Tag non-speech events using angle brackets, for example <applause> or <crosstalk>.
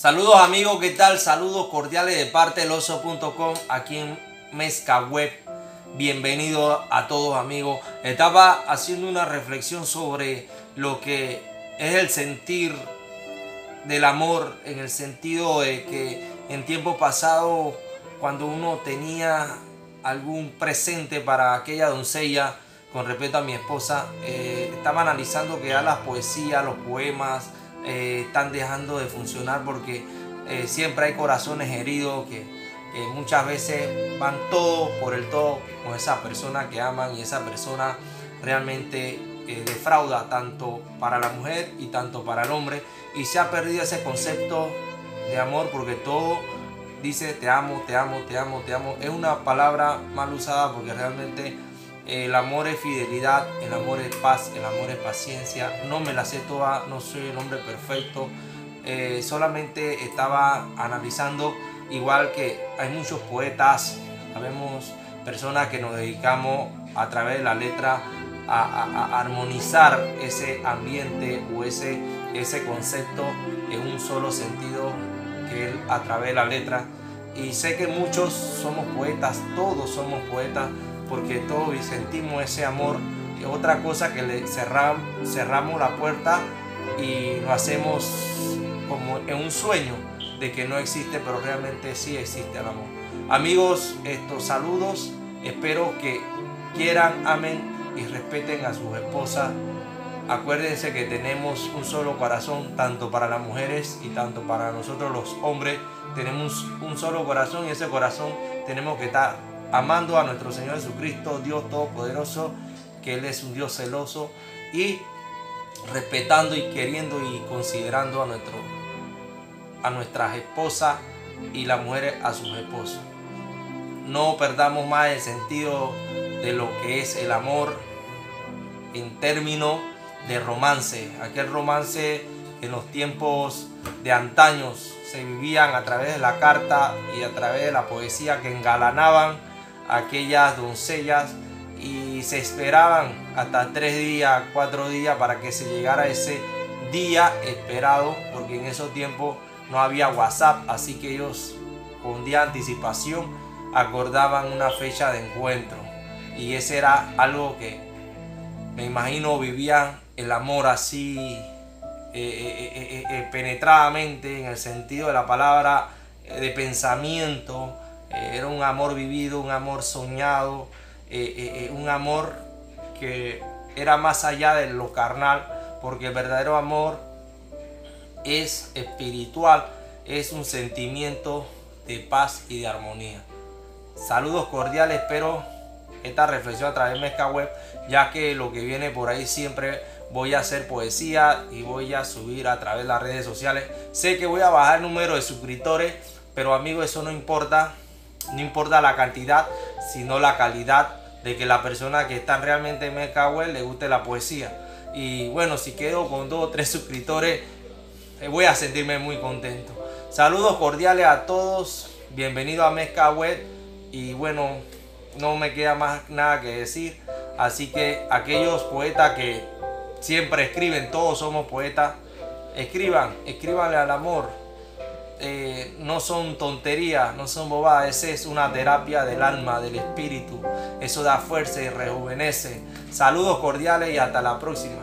Saludos amigos, ¿qué tal? Saludos cordiales de parte del oso.com aquí en Mezca Web. Bienvenido a todos amigos. Estaba haciendo una reflexión sobre lo que es el sentir del amor en el sentido de que en tiempo pasado cuando uno tenía algún presente para aquella doncella con respecto a mi esposa, eh, estaba analizando que ya las poesías, los poemas eh, están dejando de funcionar porque eh, siempre hay corazones heridos que, muchas veces van todo por el todo con esa persona que aman y esa persona realmente defrauda tanto para la mujer y tanto para el hombre y se ha perdido ese concepto de amor porque todo dice te amo, te amo, te amo, te amo. Es una palabra mal usada porque realmente el amor es fidelidad, el amor es paz, el amor es paciencia. No me la sé toda, no soy el hombre perfecto. Eh, solamente estaba analizando, igual que hay muchos poetas, sabemos personas que nos dedicamos a través de la letra a, armonizar ese ambiente o ese, ese concepto en un solo sentido que él a través de la letra. Y sé que muchos somos poetas, todos somos poetas, porque todos sentimos ese amor. Y otra cosa que le cerramos, cerramos la puerta y lo hacemos como en un sueño de que no existe, pero realmente sí existe el amor. Amigos, estos saludos, espero que quieran, amen y respeten a sus esposas Acuérdense que tenemos un solo corazón, tanto para las mujeres y tanto para nosotros los hombres. Tenemos un solo corazón y ese corazón tenemos que estar amando a nuestro Señor Jesucristo, Dios Todopoderoso, que Él es un Dios celoso y respetando y queriendo y considerando a, a nuestras esposas y las mujeres a sus esposos. No perdamos más el sentido de lo que es el amor en términos de romance, aquel romance en los tiempos de antaños se vivían a través de la carta y a través de la poesía que engalanaban aquellas doncellas y se esperaban hasta tres días, cuatro días para que se llegara ese día esperado, porque en esos tiempos no había WhatsApp, así que ellos con día anticipación acordaban una fecha de encuentro y ese era algo que me imagino vivían el amor así eh, eh, eh, penetradamente en el sentido de la palabra de pensamiento. Era un amor vivido, un amor soñado, un amor que era más allá de lo carnal, porque el verdadero amor es espiritual, es un sentimiento de paz y de armonía. Saludos cordiales, espero esta reflexión a través de Mezca Web, ya que lo que viene por ahí siempre voy a hacer poesía y voy a subir a través de las redes sociales. Sé que voy a bajar el número de suscriptores, pero amigos, eso no importa. No importa la cantidad, sino la calidad de que la persona que está realmente en Web le guste la poesía. Y bueno, si quedo con dos o tres <laughs> suscriptores, eh, voy a sentirme muy contento. Saludos cordiales a todos. Bienvenido a Mezca Web. Y bueno, no me queda más nada que decir. Así que aquellos poetas que siempre escriben, todos somos poetas, escriban, escríbanle al amor. Eh, no son tonterías, no son bobadas, es una terapia del alma, del espíritu. Eso da fuerza y rejuvenece. Saludos cordiales y hasta la próxima.